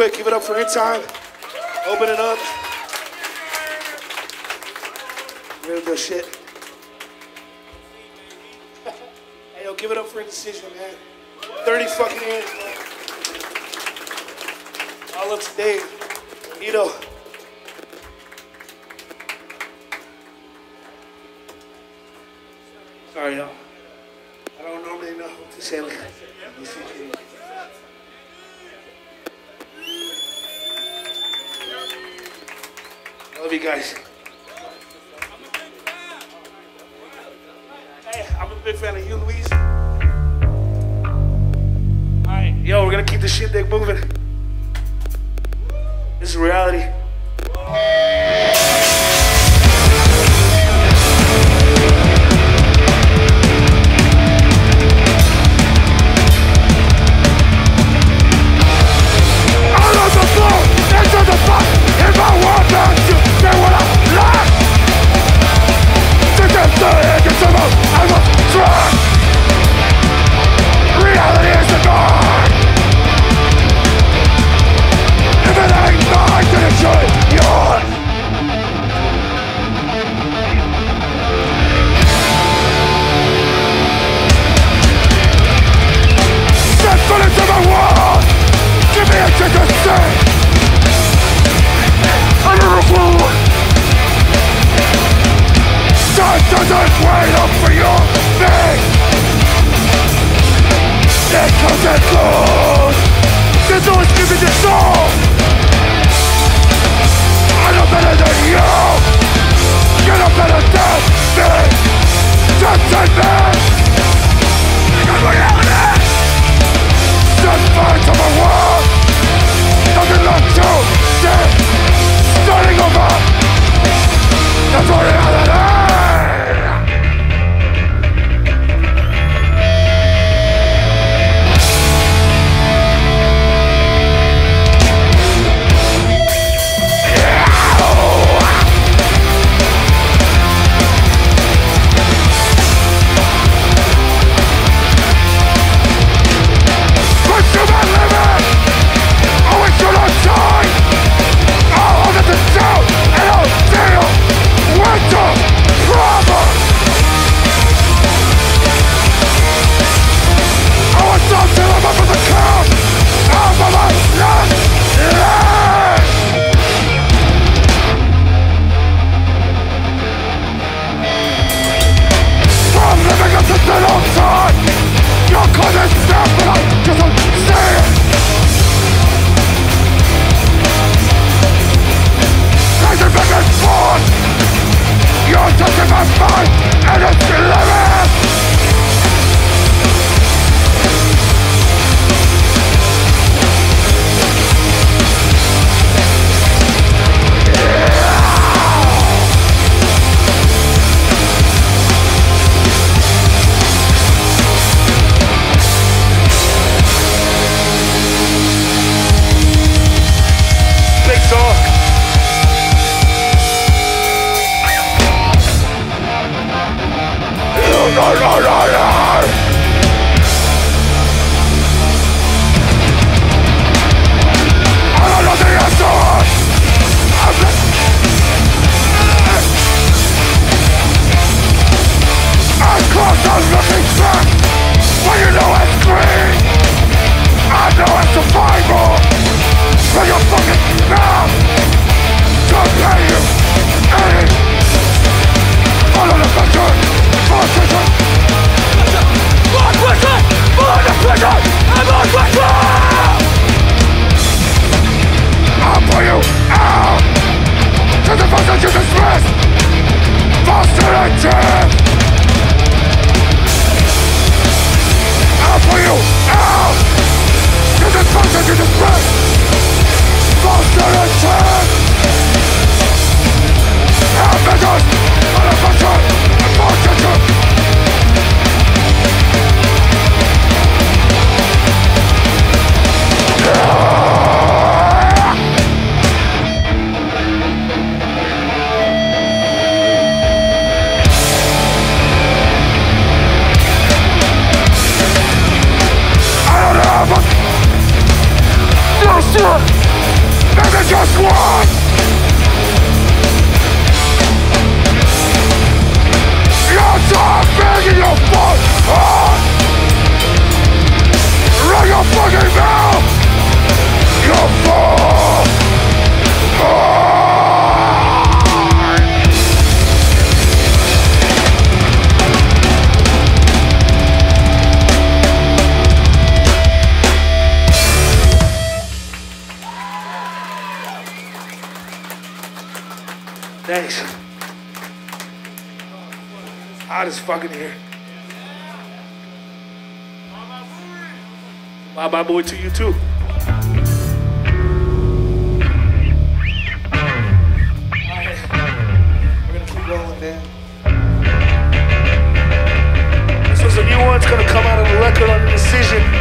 quick, give it up for In Time. Open it up. Real good shit. hey, yo, give it up for Indecision, man. 30 fucking hands, man. All up to date. Ito. Sorry, y'all. I don't normally know what to say love you guys. Hey, I'm a big fan of you, Louise. Alright, yo, we're gonna keep the shit deck moving. This is reality. Fucking here. Bye bye, boy, to you too. This was a new one. It's gonna come out on the record on Incision.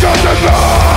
Legend of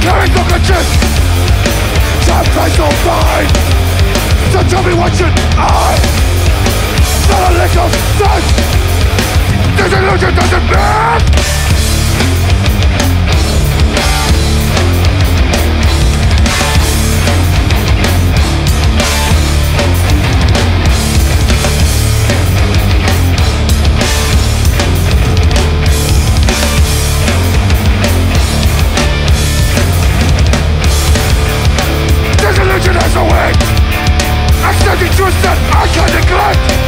Carry the conscience Time pays no mind So tell me what should I Not a little of sense This illusion doesn't matter Something to that I can neglect